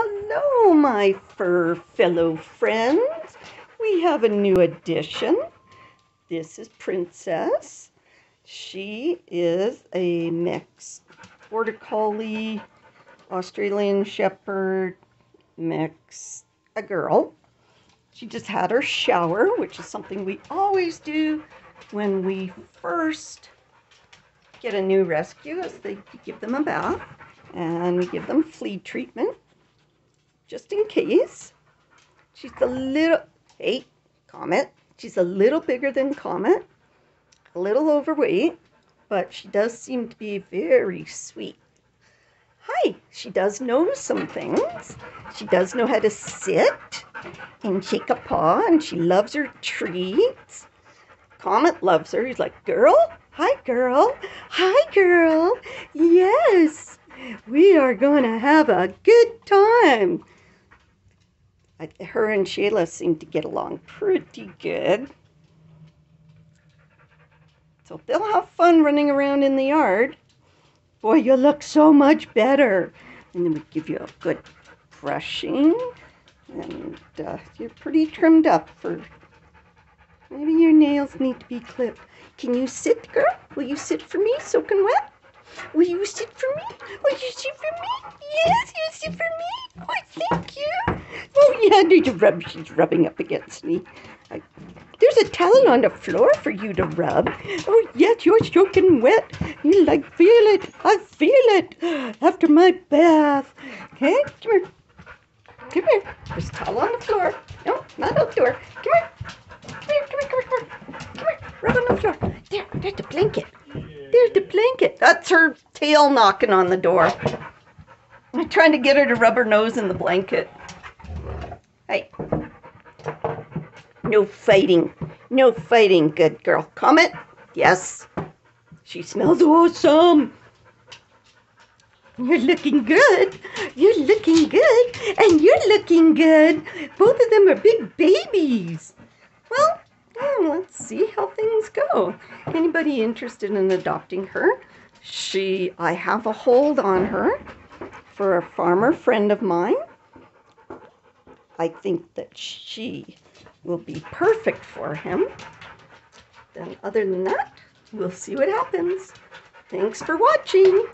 hello, my fur fellow friends. We have a new addition. This is Princess. She is a mix. Border Collie, Australian Shepherd mix. A girl. She just had her shower, which is something we always do when we first get a new rescue, as they give them a bath and we give them flea treatment just in case. She's a little, hey, Comet, she's a little bigger than Comet, a little overweight, but she does seem to be very sweet. Hi, she does know some things. She does know how to sit and shake a paw, and she loves her treats. Comet loves her. He's like, girl, hi, girl, hi, girl. Yes, we are going to have a good time. Her and Sheila seem to get along pretty good. So they'll have fun running around in the yard. Boy, you look so much better. And then we give you a good brushing. And uh, you're pretty trimmed up for... Maybe your nails need to be clipped. Can you sit, girl? Will you sit for me, soaking wet? Will you sit for me? Will you sit for me? Yes, you sit for me. Oh, thank you. Need to rub. She's rubbing up against me. I, there's a towel on the floor for you to rub. Oh, yes, you're soaking wet. You like feel it. I feel it after my bath. Okay, come here. Come here. There's a towel on the floor. No, not outdoor. Come here. Come here, come here, come here, come here. Come here. Rub on the floor. There, there's the blanket. There's the blanket. That's her tail knocking on the door. I'm trying to get her to rub her nose in the blanket. No fighting. No fighting, good girl. Comet? Yes. She smells awesome. You're looking good. You're looking good. And you're looking good. Both of them are big babies. Well, hmm, let's see how things go. Anybody interested in adopting her? She, I have a hold on her for a farmer friend of mine. I think that she will be perfect for him. Then other than that, we'll see what happens. Thanks for watching.